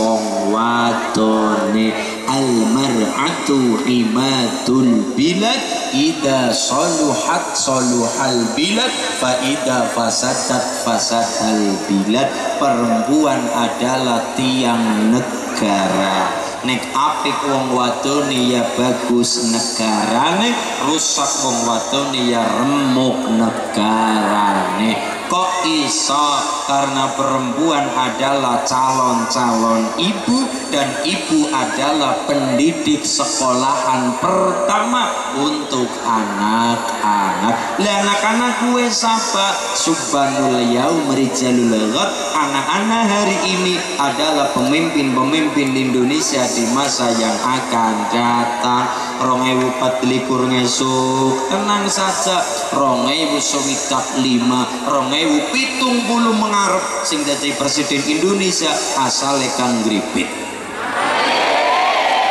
wong wadone al mar'atu imatul bilad. Ida saluhat saluhal bilad. Fa ida fasadat fasadal bilad. Perempuan adalah tiang negara. Nek apik wong wadone ya bagus negarane rusak wong wadone ya remuk negarane kok iso? Karena perempuan adalah calon-calon ibu dan ibu adalah pendidik sekolahan pertama untuk anak-anak. Lah anak-anak gue sapa subhanul yaum rijalul anak-anak hari ini adalah pemimpin-pemimpin Indonesia di masa yang akan datang. Rongewu patlikur ngesuk. Tenang saja. Rongewu sewidak lima rongewu pitung bulu mengarep sing dadi presiden Indonesia asal kang gripit.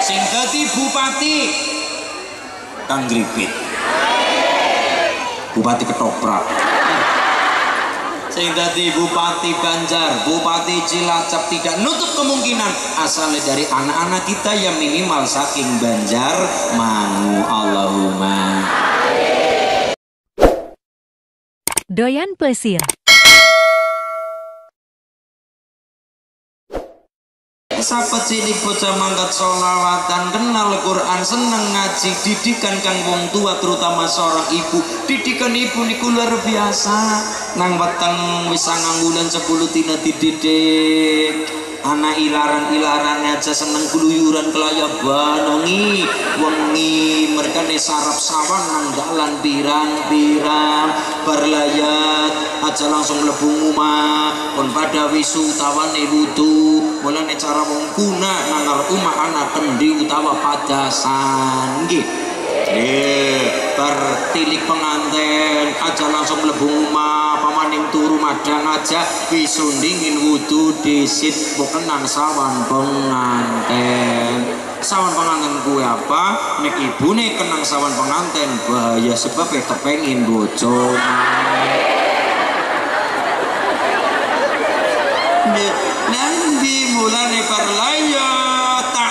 Sing dadi bupati kang gripit. Bupati ketoprak. Sing dadi bupati Banjar, bupati Cilacap tidak nutup kemungkinan asalnya dari anak-anak kita yang minimal saking Banjar. Mau Allahumma Doyan Pesir Sahabat cilik bocah mangkat solawatan kenal Quran seneng ngaji didikan kang wong tua terutama seorang ibu. Didikan ibu niku luar biasa. Nang weteng wis sangang bulan 10 tina dididik anak ilaran-ilaran aja seneng keluyuran kelayaban wengi wengi mereka nih sarap sawan nang dalan pirang-pirang. Berlayat aja langsung lebu rumah pun pada wisu tawane wudu. Mulane cara wong kuna nangar umah anak kendi utawa padasan. Nggih. Eh, bertilik penganten aja langsung mlebu pamaning turu madang aja wisundingin wudu disit kenang sawan penganten sawan penganten gue apa? Nek ibune kenang sawan penganten bahaya sebab ya kepengin bojo. Nanti mulane perlaya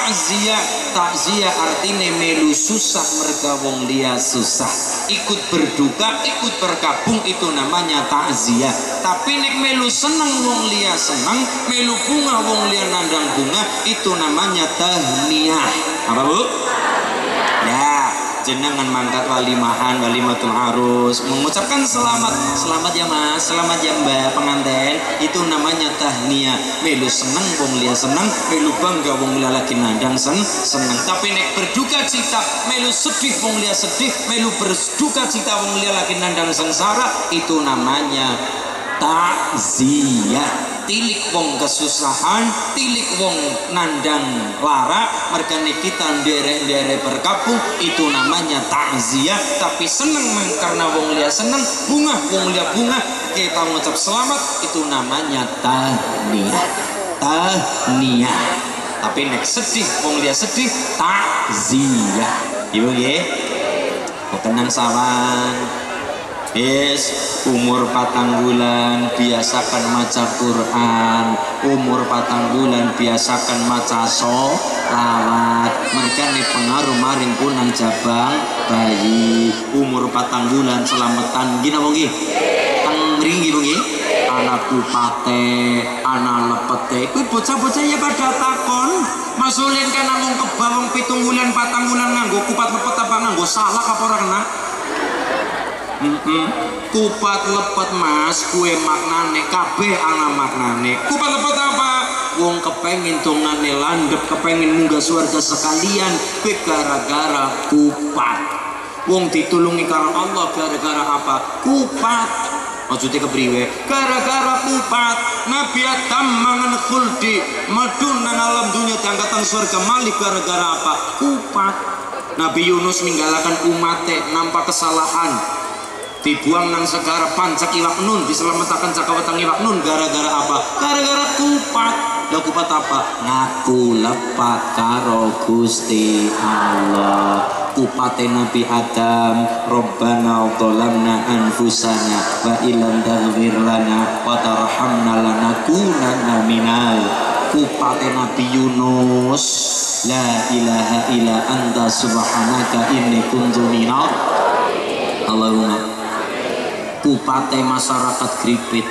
takziah takziah artinya melu susah mereka wong susah. Ikut berduka ikut berkabung itu namanya takziah. Tapi nek melu seneng wong lia seneng melu bunga wong lia nandang bunga itu namanya tahniah. Apa bu jenengan mangkat walimahan walimatul arus. Mengucapkan selamat. Selamat ya mas. Selamat ya mbak pengantin. Itu namanya tahniah. Melu seneng wong lia seneng. Melu bangga wong lia lagi nandang sen seneng. Tapi nek berduka cita melu sedih wong lia sedih. Melu berduka cita wong lia lagi nandang sengsara. Itu namanya takziah tilik wong kesusahan tilik wong nandang lara mergane kita ndere-ndere berkabung itu namanya takziah. Tapi seneng man, karena wong liya seneng bunga wong liya bunga kita mengucap selamat itu namanya tahniah. Tahniah. Tapi nek sedih wong liya sedih takziah. Ibu nggih. Tenang sawan Yes, umur patang bulan biasakan maca Quran. Umur patang bulan biasakan maca solawat mereka nih pengaruh maring punan jabang bayi. Umur patang bulan selamatan. Gina bongi tangring bongi anak kupate anak lepete. Kuwi bocah-bocah ya pada takon. Masulin kan ngomong kebawang pitung bulan patang bulan nganggo kupat lepet apa nganggo salah apa ora kena Kupat lepet mas. Kue maknane kabeh ana maknane. Kupat lepet apa? Wong kepengin tongane landep kepengin munggah surga sekalian kue gara-gara kupat. Wong ditulungi karena Allah gara-gara apa? Kupat. Maksudnya kepriwe gara-gara kupat. Nabi Adam mangan khuldi medun nang alam dunia diangkatan surga malik gara-gara apa? Kupat. Nabi Yunus ninggalakan umatnya nampak kesalahan dibuang nang segara pancak iwak nun diselamatkan cakawatang iwak nun gara-gara apa? Gara-gara kupat. Lo kupat apa? Ngaku lepat karo gusti Allah. Kupate Nabi Adam Rabbana dhalamna anfusana wa ilam taghfir lana wa tarhamna lanakunanna minal. Kupate Nabi Yunus la ilaha illa anta subhanaka inni kuntu minal. Allahumma kupate masyarakat Gripit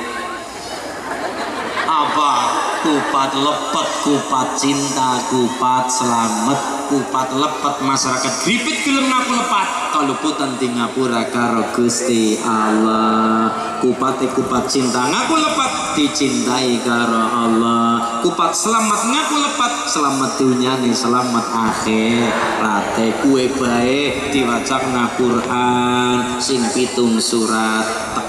kupat lepet kupat cinta kupat selamat kupat lepet. Masyarakat Gripit gelem ngaku lepat. Kalau putan di ngapura karo Gusti Allah. Kupat kupat cinta ngaku lepat dicintai karo Allah. Kupat selamat ngaku lepat selamat dunia nih selamat akhir rate kue baik diwacak Quran sing pitung surat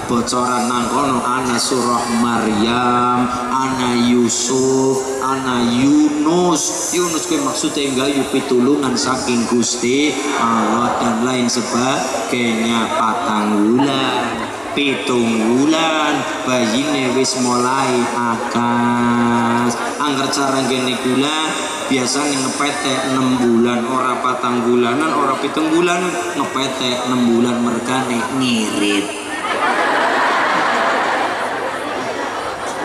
bocoran nang kono ana surah Maryam ana Yusuf ana Yunus. Yunus kuwi maksudnya gayu pitulungan saking Gusti Allah dan lain sebagainya. Patang bulan pitung bulan bayine wis mulai akas angger cara gini gula biasanya ngepetek 6 bulan ora patang bulanan ora pitung bulan ngepetek 6 bulan mergane ngirit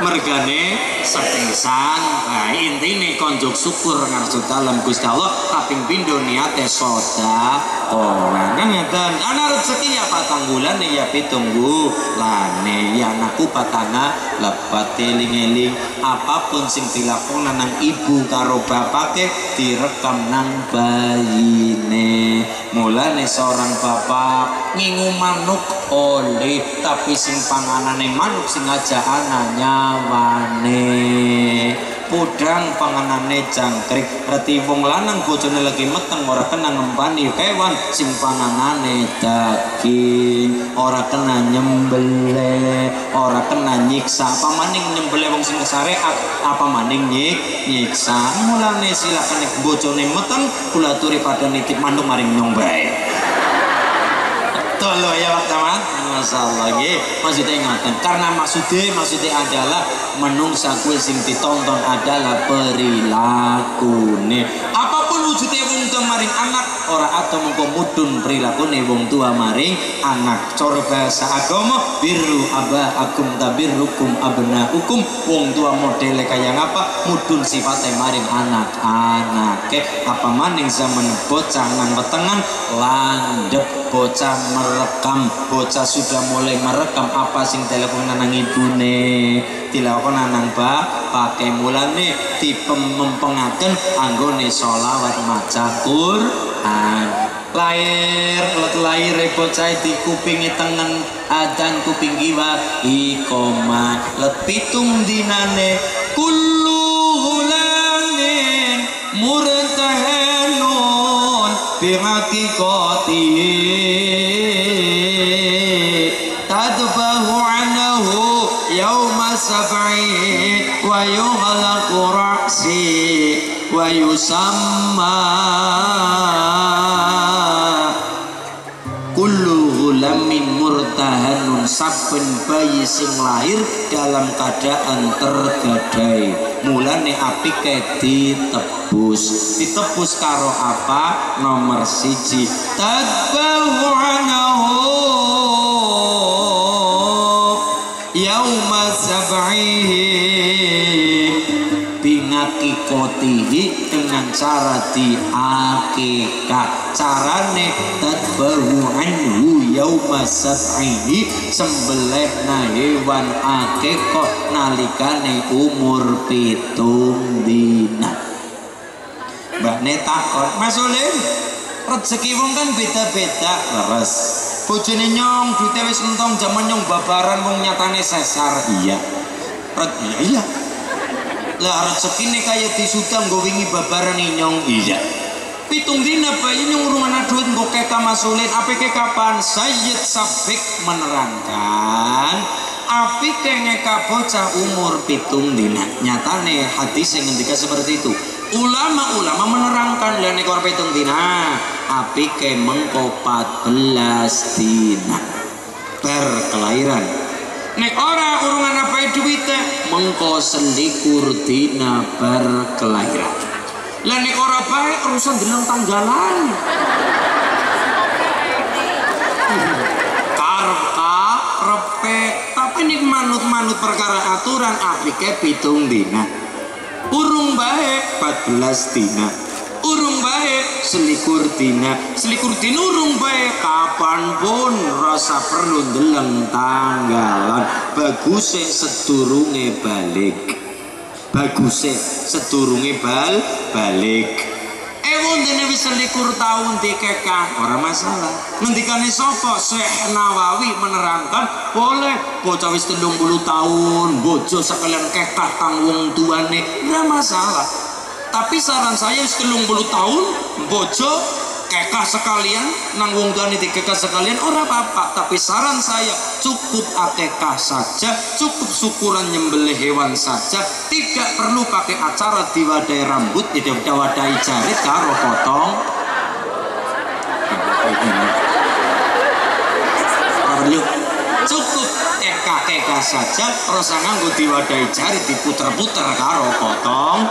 mergane sepisan nah intine konjuk syukur ngarjo dalam Gusti Allah kaping pindho niate soda. Oh kan ngeten ana rezeki ya patang bulan ya pitung bulane ya anakku patana lepat eling-eling. Apa pun sing dilakoni nang ibu karo bapake direkam nang bayine. Mulane seorang bapak ngingu manuk oleh tapi sing panganane manuk sing aja ananya wane pudang panganane jangkrik. Reti wong lanang bojone lagi meteng ora kena ngempani kewan sing panganane daging. Ora kena nyembele ora kena nyiksa. Apa maning nyembele wong sing syariat apa maning nyik nyiksa? Mulane silakan bojone meteng kula aturi pada nitip manuk maring nyong bae Betul loh ya Pak Camat Masya Allah ya. Maksudnya ingatan Karena maksudnya Maksudnya adalah Menungsa kue sing ditonton adalah Perilaku Apa pun wujudnya tua maring anak Ora atau mengko mudun perilaku wong tua maring anak. Coro bahasa agama Birru aba akum tabirrukum abna hukum Wong tua model kayak apa Mudun sifatnya maring anak-anak Apa maning zaman bocah nang wetengan? Landep bocah merekam. Bocah sudah mulai merekam apa sing telepon nang ibune. Dilakukan nang ba pakai mulane tipe mempengaken anggone sholawat maca Quran lahir kalau lahir repot saya di kuping tengen adan kuping giwa ikoma. Lepitung dinane kullu hulanin pirati bihakikati tadbahu anahu yawma sab'i wa yughlaqu ra'si wa yusamma bayi sing lahir dalam keadaan tergadai. Mulane apike ditebus. Ditebus karo apa? Nomor siji. Tadbahu anahu yauma sab'ihi bingakikotihi dengan cara diakikah carane tadbahu yauma sab'ihi sembelihna hewan akikah nalikane umur pitung dina. Mbak Netakon Mas Ulin rezeki wong kan beda-beda. Leres. Bojone nyong duite wis entong jaman nyong babaran wong nyatane sesar. Iya. Red, iya iya. Lah rezeki nih kayak disudang gue wingi babaran inyong iya pitung dina bayi nyong urungan gue keka masulin apa ke kapan? Sayyid Sabik menerangkan api kengeka bocah umur pitung dina. Nyatane hadis yang ngendika seperti itu. Ulama-ulama menerangkan dan ekor pitung dina api ke mengko 14 dina. Berkelahiran Nek ora urungan apa duwite mengko selikur dina berkelahiran. Lah nek ora bae urusan dinang tanggalan. Karta repe tapi nek manut-manut perkara aturan apike pitung dina. urung baik 14 dina. Urung baik selikur dina. Selikur dina urung baik kapan pun rasa perlu deleng tanggalan. Bagusnya sedurunge balik bagusnya sedurunge bal balik Eh wonten wis selikur tahun dikekang ora masalah. Ngendikane sapa Syekh Nawawi menerangkan boleh bocah wis 30 tahun bojo sekalian kekah kang wong tuane ora masalah. Tapi saran saya wis 30 tahun bojo kekah sekalian nang wong tuane dikekah sekalian ora apa-apa. Tapi saran saya cukup akekah saja cukup syukuran nyembelih hewan saja. Tidak perlu pakai acara diwadai rambut tidak diwadai jarit karo potong. Perlu cukup kekah kekah saja rasa nganggo diwadai jarit diputer-puter karo potong.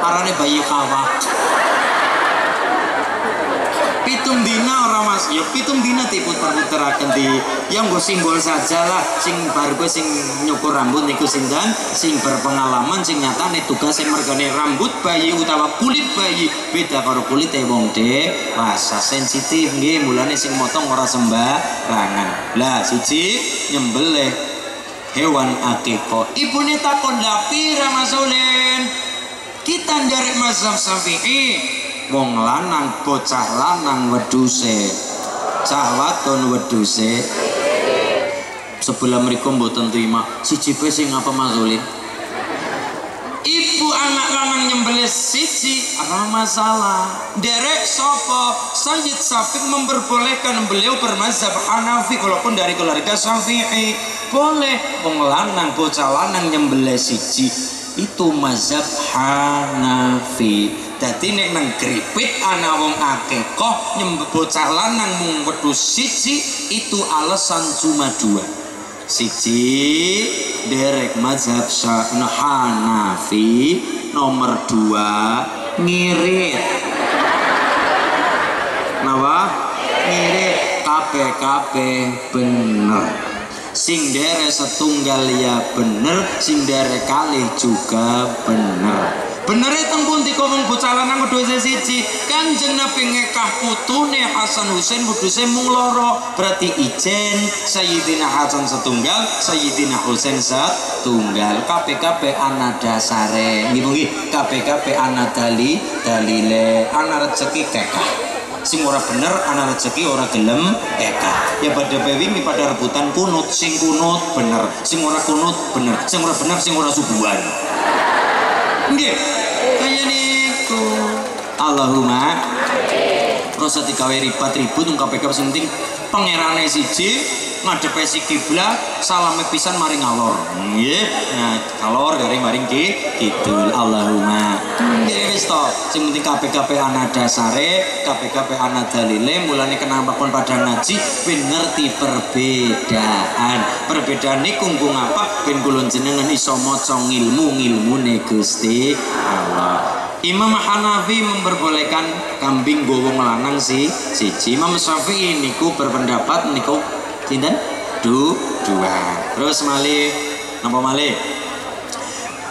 Arane bayi kawah pitung dina orang mas? Ya pitung dina tiput perputeraken di yang gue simbol saja lah sing bar gue sing nyukur rambut niku sindan sing berpengalaman sing nyata nih tugas yang mergane rambut bayi utawa kulit bayi. Beda karo kulit e wong dewasa sensitif nggih. Mulane sing motong ora sembarangan. Lah siji nyembelih hewan akiko ibune takon dapira masulin kita dari mazhab syafi'i wong lanang bocah lanang weduse cah wadon weduse sebelah mereka mboten terima siji pe sing apa masulin ibu anak lanang nyembelih siji apa masalah. Derek sopo Sayyid Safiq memperbolehkan beliau bermazhab Hanafi walaupun dari keluarga Syafi'i. Boleh wong lanang bocah lanang nyembelih siji. Itu mazhab Hanafi Dadi nek nang gripit ana wong akekah nyembah bocah lanang mung wedhus siji itu alasan cuma dua. Siji derek mazhab Hanafi, nomor dua ngirit. Napa? Ngirit kabeh-kabeh bener. Sing dere setunggal ya bener, sing dere kalih juga bener. Bener itu pun di komong bocah lanang wedhus siji. Kanjeng Nabi ngekah putune Hasan Husain wedhuse mung loro. Berarti ijen Sayyidina Hasan setunggal, Sayyidina Husain setunggal. KPKP ana dasare. Nggih KPKP ana dali dalile ana rezeki kekah. sing ora bener ana rezeki ora gelem eka ya pada bewingi pada rebutan kunut sing kunut bener sing ora kunut bener sing ora bener sing ora subuhan nggih kaya niku Allahumma. Rasa digawe ribat ribut nang KPK penting pangerane siji ngadep si kiblat salame pisan maring alor. Nggih. Nah alor garing maring ki kidul Allahumma. Nggih wis to. Sing penting KPKP ana dasare KPKP ana dalile mulane kenapa kon pada ngaji ben ngerti perbedaan. Perbedaan niku nggo ngapa? Ben kula jenengan iso maca ilmu ngilmune Gusti Allah. Imam Hanafi memperbolehkan kambing gowong lanang si siji. Imam Syafi'i niku berpendapat niku sinten? Du dua. Terus mali napa mali?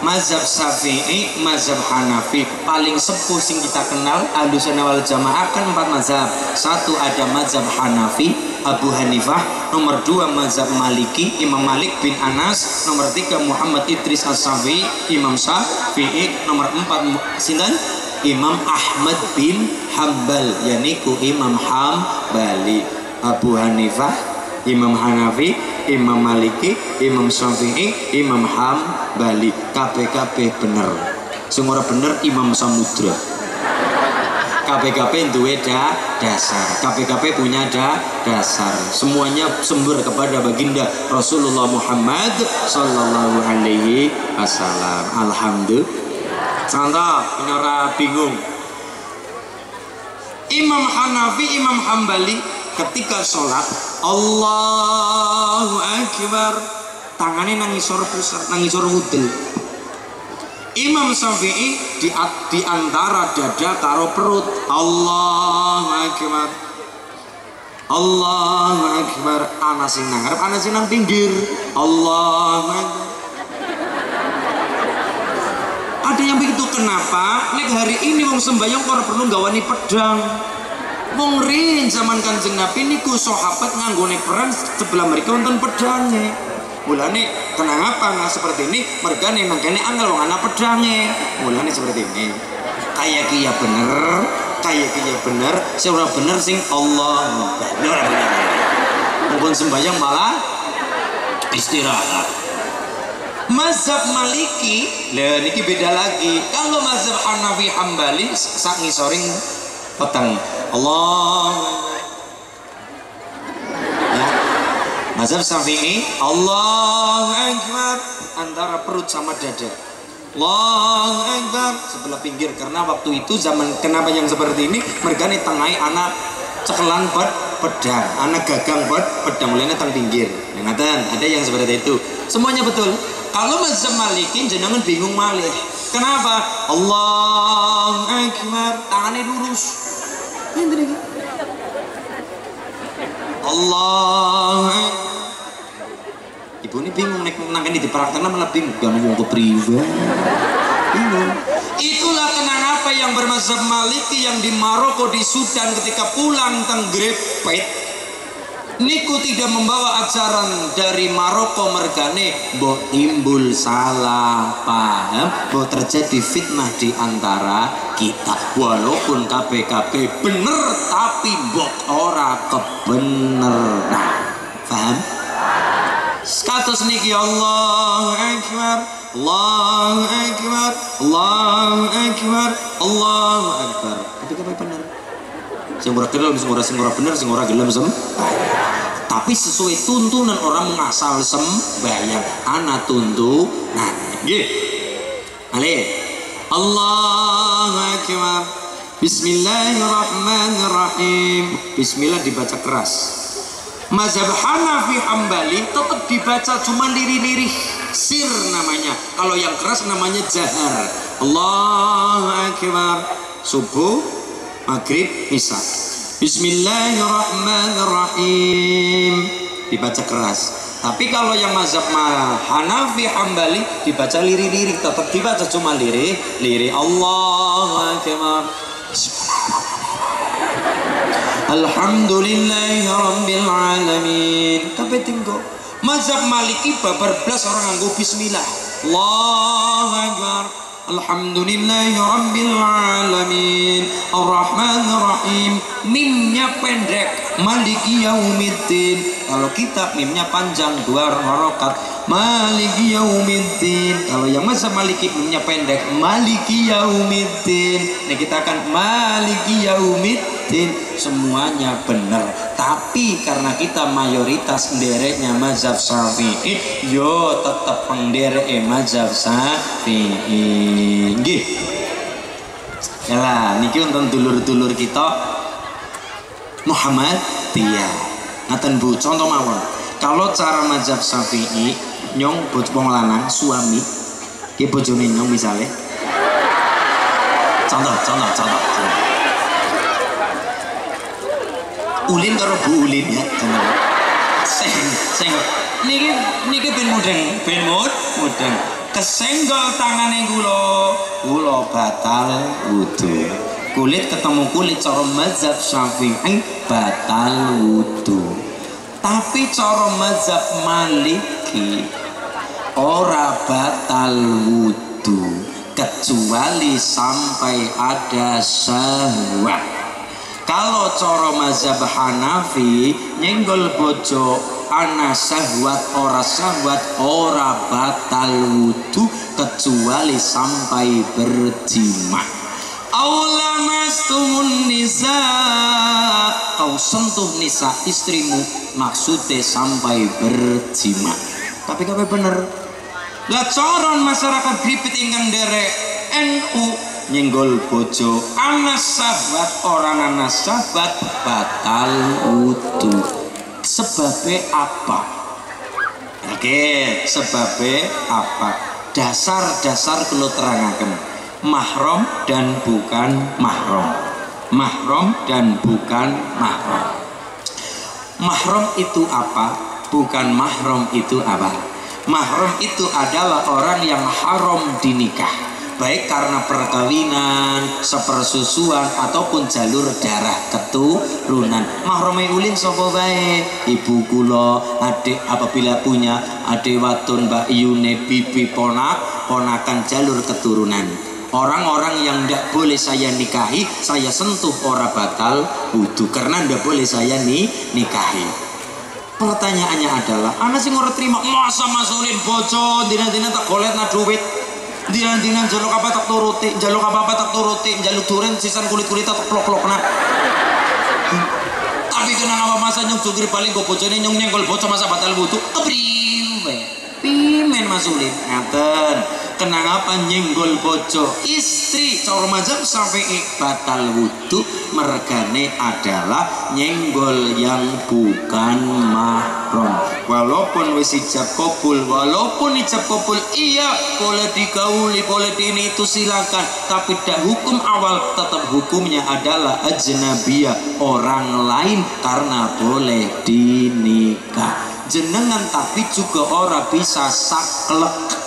Mazhab Syafi'i, mazhab Hanafi paling sepuh sing kita kenal Ahlussunnah wal Jamaah kan empat mazhab. Satu ada mazhab Hanafi, Abu Hanifah, nomor dua mazhab Maliki, Imam Malik bin Anas, nomor tiga Muhammad Idris As-Safi, Imam Syafi'i, nomor empat sinten? Imam Ahmad bin Hambal, yaitu Imam Hambali. Abu Hanifah, Imam Hanafi, Imam Maliki, Imam Syafi'i, Imam Hambali. KPKP bener. Semua bener Imam Samudra. KPKP duwe da dasar. KPKP punya da dasar. Semuanya sumber kepada baginda Rasulullah Muhammad sallallahu alaihi wasallam. Alhamdulillah. Contoh, ini bingung. Imam Hanafi, Imam Hambali ketika sholat Allahu Akbar. Tangannya nangisor pusat, nangisor wudel Imam Syafi'i di, di antara dada karo perut. Allahu Akbar. Allahu Akbar. Ana sing nang ngarep ana sing nang pinggir. Allahu Akbar. Ada yang begitu kenapa? Nek hari ini wong sembahyang ora perlu gawani pedang wong rin zaman kanjeng nabi niku sahabat nganggone perang sebelah mereka wonten pedangnya. Mulane kenapa apa? Nggak seperti ini mereka nih nangkene angel wong anak pedangnya. Mulane seperti ini. Kayak kia bener kayak kia bener seorang bener sing Allah. Bener bener? Maupun sembahyang malah istirahat. Mazhab Maliki, lah niki beda lagi. Kalau mazhab Hanafi Hambali sak ngisoring petang. Allah ya. Mazhab Syafi'i Allah Akbar antara perut sama dada. Allah Akbar sebelah pinggir karena waktu itu zaman kenapa yang seperti ini mereka nih tengai anak cekelan buat pedang anak gagang buat pedang mulainya teng pinggir yang ada yang seperti itu semuanya betul kalau mazhab Maliki jenengan bingung malih. Kenapa? Allah Akbar, tangannya lurus. Allah Ibu ini bingung nek nang di dipraktekna malah bingung gak mau ke priwe. Bingung. Itulah kenapa yang bermazhab Maliki yang di Maroko di Sudan ketika pulang teng Grepet niku tidak membawa ajaran dari Maroko mergane bo timbul salah paham? Bo terjadi fitnah di antara kita. Walaupun KPKP bener tapi mbok ora kebeneran paham? Status niki Allah Akbar Allah Akbar Allah Akbar Allah Akbar sing ora gelem sing ora sing ora bener sing ora gelem sem. Tapi sesuai tuntunan orang mengasal sembahyang anak tuntunan nggih. Ale. Allahu akbar. Bismillahirrahmanirrahim. Bismillah dibaca keras. Mazhab Hanafi Hambali tetap dibaca cuma lirih-lirih. Sir namanya. Kalau yang keras namanya jahar. Allahu Akbar. Subuh maghrib isya. Bismillahirrahmanirrahim. Dibaca keras. Tapi kalau yang mazhab Hanafi Hambali dibaca lirik-lirik. Tetap dibaca cuma lirik. Lirik Allah Akbar. Alhamdulillahi tapi tinggal mazhab Maliki babar belas orang nganggo bismillah. Allah Akbar Alhamdulillahi Rabbil Alamin. Ar-Rahman Mimnya pendek. Maliki Yaumiddin. Kalau kita mimnya panjang Dua harokat. Maliki Yaumiddin. Kalau yang masa Maliki mimnya pendek Maliki Yaumiddin. Ini kita akan Maliki Yaumiddin. Semuanya benar. Tapi karena kita mayoritas ndereknya mazhab syafi'i. Yo tetap penderek mazhab syafi'i. Nggih. Lah niki untuk dulur-dulur kita. Muhammad Tia ngaten Bu contoh mawon. Kalau cara mazhab syafi'i nyong wong lanang suami. Ki bojone nyong misalnya contoh contoh contoh, contoh ulin karo Bu Ulin ya sing sing niki niki ben mudeng. Ben mud mudeng. Kesenggol tangane kula. Kula batal wudu. Kulit ketemu kulit cara mazhab syafi'i. Batal wudu. Tapi cara mazhab maliki ora batal wudu. Kecuali sampai ada syahwat kalau coro mazhab Hanafi nyenggol bojo ana sahwat ora sahwat ora batal wudu kecuali sampai berjima Aula mastumun nisa kau sentuh nisa istrimu maksudnya sampai berjima tapi kape bener. Lah coron masyarakat gripit ingkang derek NU nyenggol bojo sahabat orang anas sahabat batal wudu. Sebabnya apa? Oke sebabnya apa? Dasar-dasar kalau terangkan mahrom dan bukan mahrom mahrom dan bukan mahrom mahrom itu apa? Bukan mahrom itu apa? Mahrom itu adalah orang yang haram dinikah baik karena perkawinan sepersusuan ataupun jalur darah keturunan. Mahrome ulin sapa bae ibu kula adik apabila punya adik watun mbak Yune bibi ponak ponakan jalur keturunan. Orang-orang yang tidak boleh saya nikahi saya sentuh ora batal wudhu karena tidak boleh saya nih nikahi. Pertanyaannya adalah anak sih ngurut terima masa masukin bojo dina-dina tak golet na duit dina-dina jaluk apa tak turuti? Jaluk apa apa tak turuti? Jaluk duren sisan kulit-kulit tak plok-plok na tapi kena apa masa nyong sugri paling gue bojone nyong nyenggol bojo masa batal wudhu kebriwe pimen masukin ngaten kenang apa nyenggol bojo. Istri cara mazhab sampai batal wudhu mergane adalah nyenggol yang bukan mahram. Walaupun wis ijab kabul walaupun ijab kabul iya boleh digauli boleh ini itu silakan. Tapi tidak hukum awal tetap hukumnya adalah ajnabiyah orang lain karena boleh dinikah. Jenengan tapi juga orang bisa saklek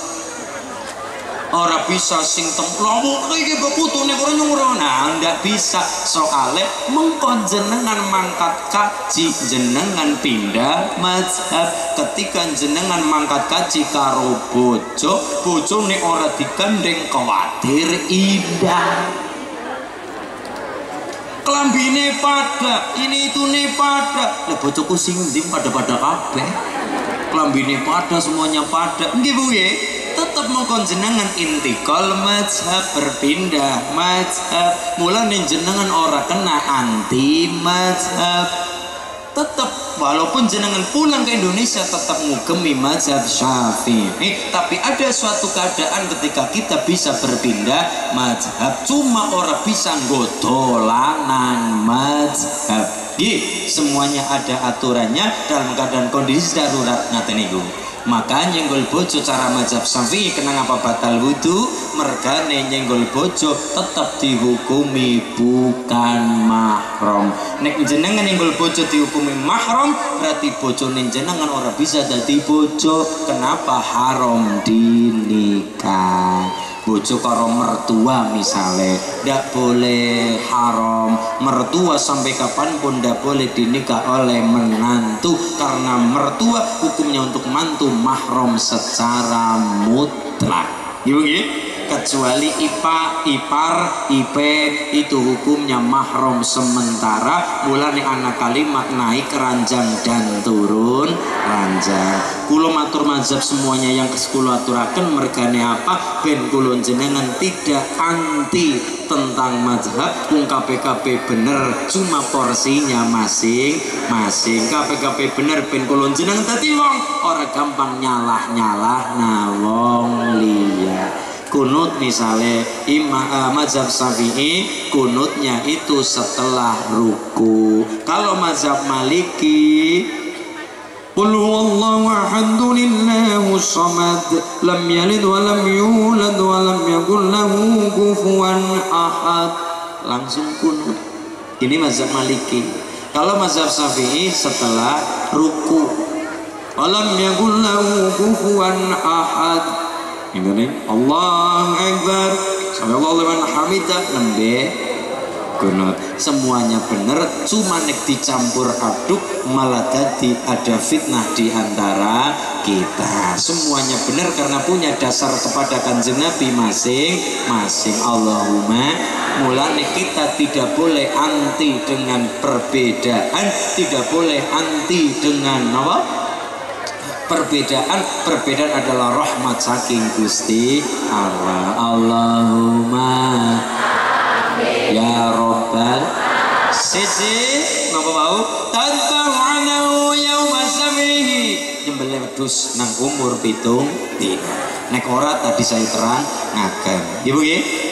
Orang bisa sing templawo iki beputune karo nyuruh nah ndak bisa. Soalnya mengkon jenengan mangkat kaji jenengan pindah mazhab. Ketika jenengan mangkat kaji karo bojo bojone ora digandeng khawatir indah. Kelambine pada ini itu nih pada lah bojoku sing ndi pada-pada kabeh. Kelambine pada semuanya pada nggih Bu tetap mengkon jenengan intikal mazhab berpindah mazhab mulane jenengan ora kena anti mazhab tetap walaupun jenengan pulang ke Indonesia tetap ngugemi mazhab syafi'i. Tapi ada suatu keadaan ketika kita bisa berpindah mazhab cuma orang bisa godolanan mazhab Gih, semuanya ada aturannya dalam keadaan kondisi darurat. Ngaten niku maka nyenggol bojo cara mazhab syafi'i kenang apa batal wudhu mergane nyenggol bojo tetap dihukumi bukan mahram. Nek jenengan nyenggol bojo dihukumi mahram berarti bojo jenengan orang bisa jadi bojo. Kenapa? Haram dinikah bojo karo mertua misalnya ndak boleh haram. Mertua sampai kapan pun ndak boleh dinikah oleh menantu. Karena mertua hukumnya untuk mantu mahram secara mutlak. Gimana kecuali IPA, IPAR, IP itu hukumnya mahram sementara mulai anak kalimat naik ranjang dan turun. Ranjang. Kulo matur mazhab semuanya yang ke sepuluh aturakan mergane apa? Ben kulo jenengan tidak anti tentang mazhab. Kung KPKP bener cuma porsinya masing-masing. KPKP bener ben kulo jenengan tadi wong. Orang gampang nyalah-nyalah nah wong liya kunut misalnya imam uh, mazhab syafi'i kunutnya itu setelah ruku. Kalau mazhab maliki Qul huwallahu samad lam yalid wa lam yulad wa lam yakul lahu langsung kunut. Ini mazhab maliki. Kalau mazhab syafi'i setelah ruku. Walam yakul lahu ahad ini Allah Akbar. Sami Allah liman hamidah lembe kunut semuanya benar cuma nek dicampur aduk malah jadi ada fitnah di antara kita. Semuanya benar karena punya dasar kepada kanjeng Nabi masing-masing. Allahumma mulane kita tidak boleh anti dengan perbedaan tidak boleh anti dengan apa perbedaan perbedaan adalah rahmat saking Gusti Allah. Allahumma ya Rabbal sisi napa mau tanpa anahu yauma samihi. Wedhus nang umur pitung dina. Nek ora tadi saya terang ngaken ibu nggih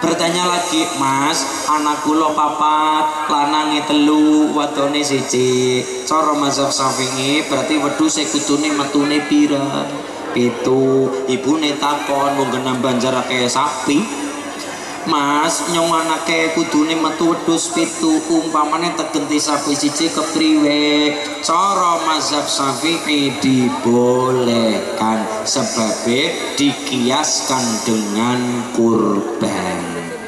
bertanya lagi mas anak kula papat lanange telu wadone siji. Cara mazhab syafi'i berarti wedhus kudune metune pira? Pitu ibune takon mung genam banjar kayak sapi Mas nyong anake kudune metu wedhus pitu umpamane tegenti sapi siji kepriwe cara mazhab Syafi'i dibolehkan sebabe dikiaskan dengan kurban.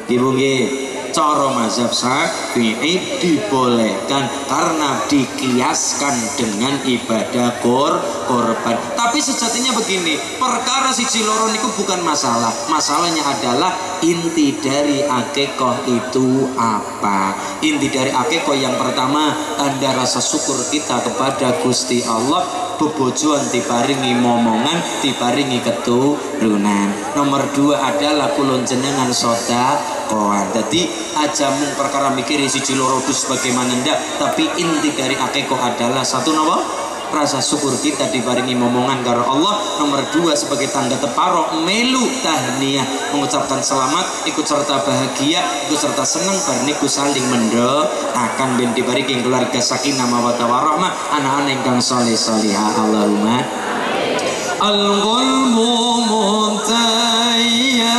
Ibu nggih cara mazhab Syafi'i dibolehkan karena dikiaskan dengan ibadah kor korban. Tapi sejatinya begini, perkara si loro niku bukan masalah. Masalahnya adalah inti dari akikoh itu apa? Inti dari akikoh yang pertama anda rasa syukur kita kepada Gusti Allah bebojoan diparingi momongan diparingi keturunan. Nomor dua adalah kulon jenengan soda koan jadi aja mung perkara mikiri si loro bagaimana ndak tapi inti dari akikoh adalah satu nopo rasa syukur kita dibaringi momongan karena Allah. Nomor dua sebagai tanda teparo melu tahniah. Mengucapkan selamat ikut serta bahagia ikut serta senang berniku saling mendo akan ben dibaringi keluarga sakinah mawata warahmah anak-anak yang soleh solihah Allahumma. Mutayyam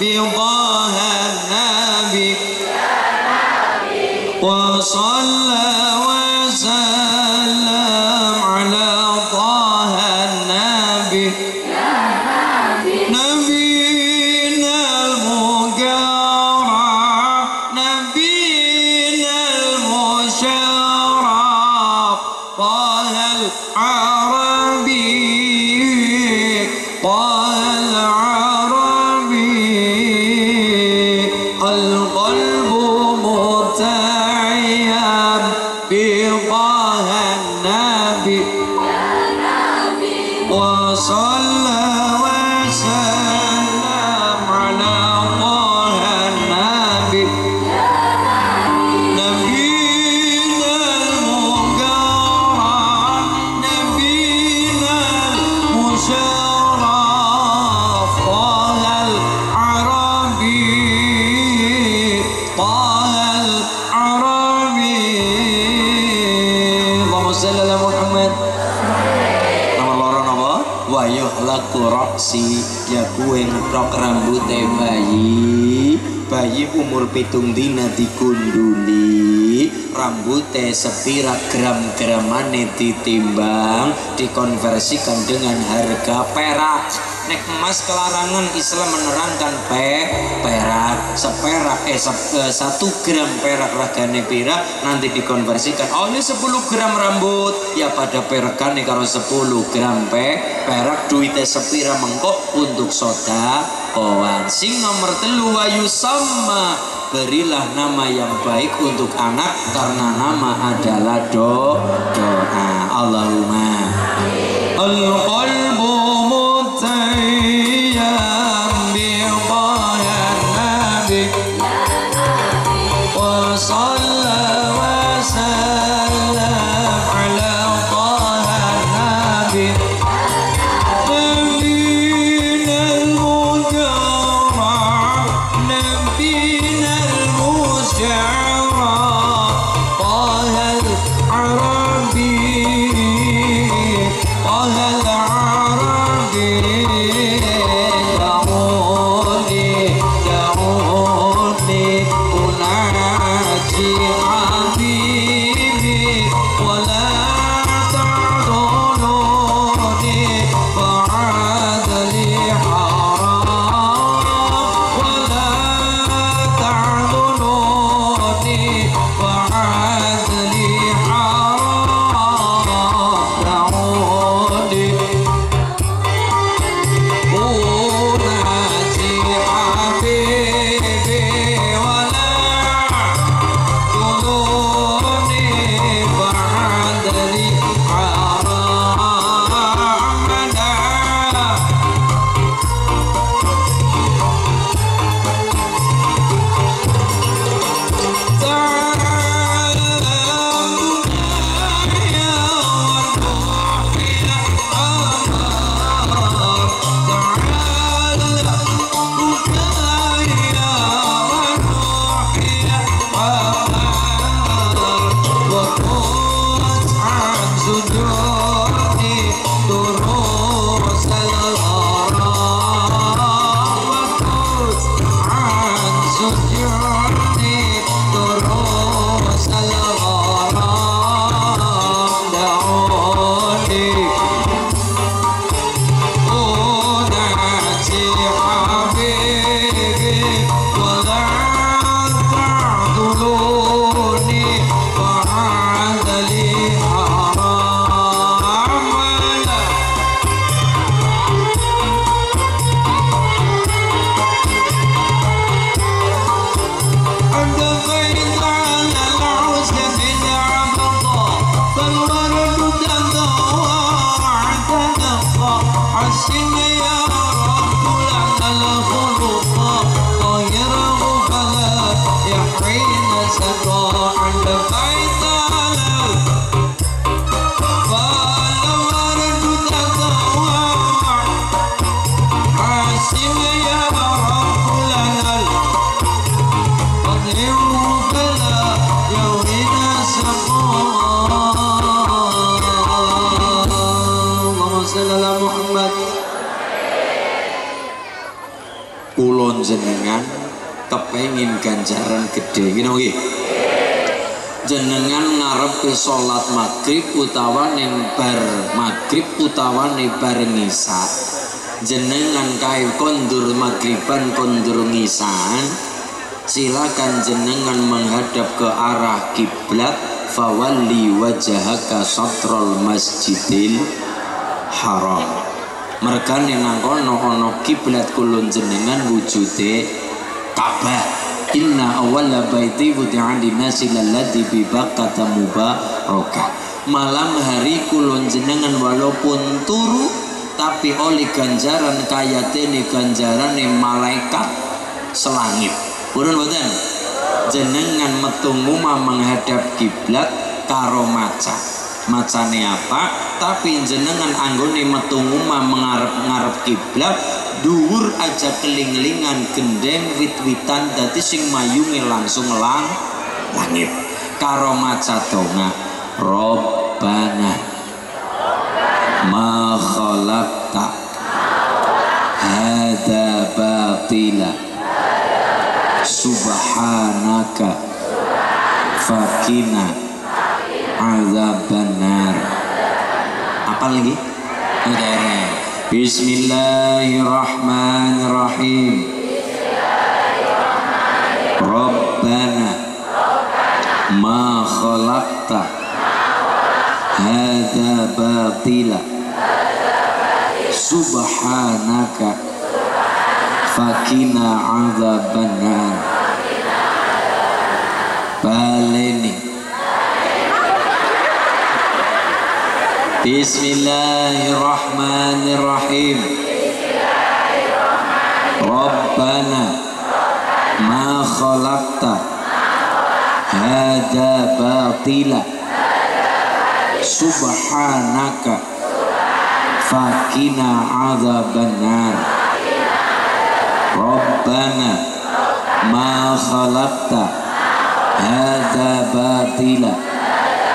bidaha nabi. Wa pitung dina dikunduli rambutnya sepira gram-gramane ditimbang dikonversikan dengan harga perak nek emas kelarangan Islam menerangkan pe perak seperak eh se, eh, satu gram perak ragane pira nanti dikonversikan. Oh ini 10 gram rambut. Ya pada perakane kalau 10 gram pe perak duitnya sepira mengkok untuk soda kawan sing nomor telu wayu sama. Berilah nama yang baik untuk anak karena nama adalah do doa Allahumma. Al-qalbu utawa ning bar maghrib utawa ning bar ngisa jenengan kae kondur maghriban kondur ngisaan silakan jenengan menghadap ke arah kiblat fawalli wajhaka satrul masjidil haram. Mergane nang kono ana kiblat kulon jenengan wujude Ka'bah inna awwala baiti wudi'a linasi lalladzi bi Bakkata mubarakah malam hari kulon jenengan walaupun turu tapi oleh ganjaran kayatene ganjaran malaikat selangit. Purun boten? Jenengan metu ngumah menghadap kiblat karo maca. Macane apa? Tapi jenengan anggone metu ngumah mengarep-ngarep kiblat dhuwur aja keling-kelingan gendeng wit-witan dadi sing mayunge langsung lang langit. Karo maca donga Robbana ma khalaqta hadza batila subhanaka fakina azabannar. Apa lagi? Udah Bismillahirrahmanirrahim. Rabbana ma khalaqta hadza batila subhanaka fakina azabannar baleni Bismillahirrahmanirrahim Rabbana ma khalaqta hadza batila subhanaka. Fakina azabannar. Rabbana ma khalaqta. Hadza batila.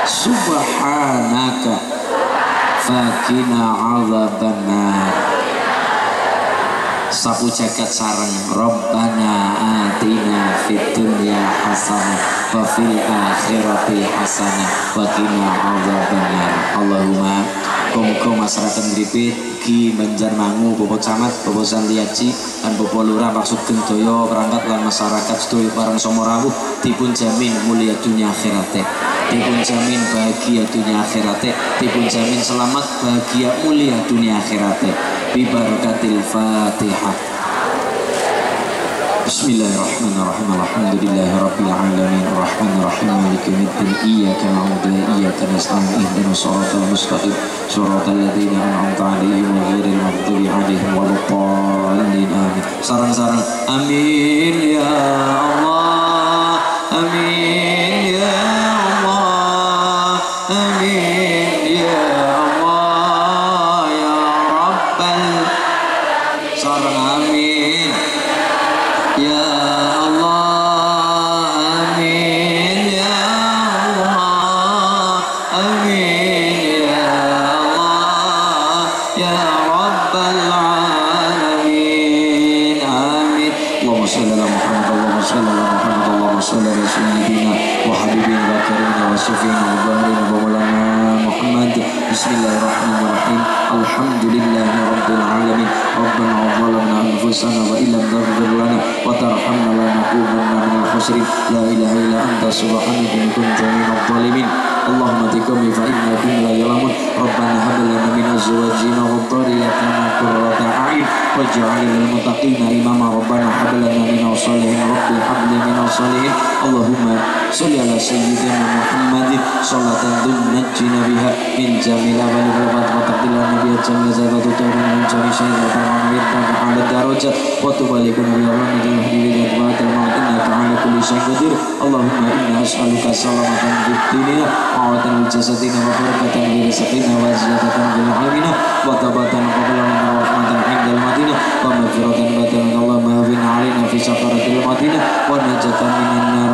Subhanaka. Fakina azabannar. Sapu jagat sareng Rabbana atina fid dunya hasanah wa fil akhirati hasanah wa qina adzabannar Allahumma Muga masyarakat Gripit, Ki Banjarmangu, Bobo Camat, Bobo Santiaji, dan Bobo Lurah maksud Gendoyo, perangkat lan masyarakat sedoyo barang Somorawu dipun jamin mulia dunia akhirate. Dipun jamin bahagia dunia akhirate, dipun jamin selamat bahagia mulia dunia akhirate. بسم الله الرحمن الرحيم الحمد لله رب العالمين الرحمن الرحيم مالك يوم الدين اياك نعبد واياك نستعين اهدنا الصراط المستقيم صراط الذين انعمت عليهم غير المغضوب عليهم ولا الضالين امين سرن سرن امين يا الله امين يا الله امين واجعل للمتقين إماما ربنا هب لنا من الصالحين رب هب لي من الصالحين اللهم صل على سيدنا محمد صلاة تنجينا بها من جميع الأهوال وتقضي لنا بها جميع زيادة وتطهرنا من جميع شيء وترحمنا على الدرجات وتبلغنا بها رحمة الحبيب وأتباعة الموت إنك على كل شيء قدير اللهم إنا أسألك سلامة في ديننا وعوة لجسدنا وبركة في رزقنا وزيادة في علمنا وتبة قبل لنا ورحمة عند المدينة ومغفرة بدلا اللهم هون علينا في سفرة المدينة ونجاة من النار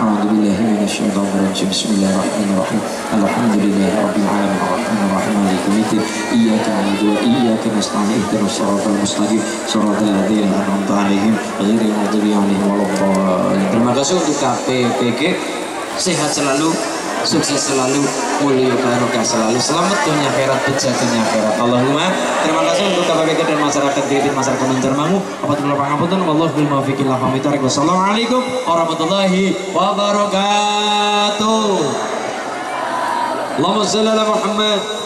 أعوذ بالله من الشيطان الرجيم بسم الله الرحمن الرحيم الحمد لله رب العالمين الرحمن الرحيم مالك يوم الدين إياك نعبد وإياك نستعين اهدنا الصراط المستقيم صراط الذين أنعمت عليهم غير المغضوب عليهم ولا الضالين Terima kasih untuk KPPG sehat selalu sukses selalu mulia barokah selalu. Selamat dunia akhirat pecah dunia akhirat. Allahumma terima kasih untuk KPPG dan masyarakat kredit masyarakat Banjarmangu apabila pangapunten wallahu bil muwaffiqin la Wassalamualaikum warahmatullahi wabarakatuh. Allahumma salli ala Muhammad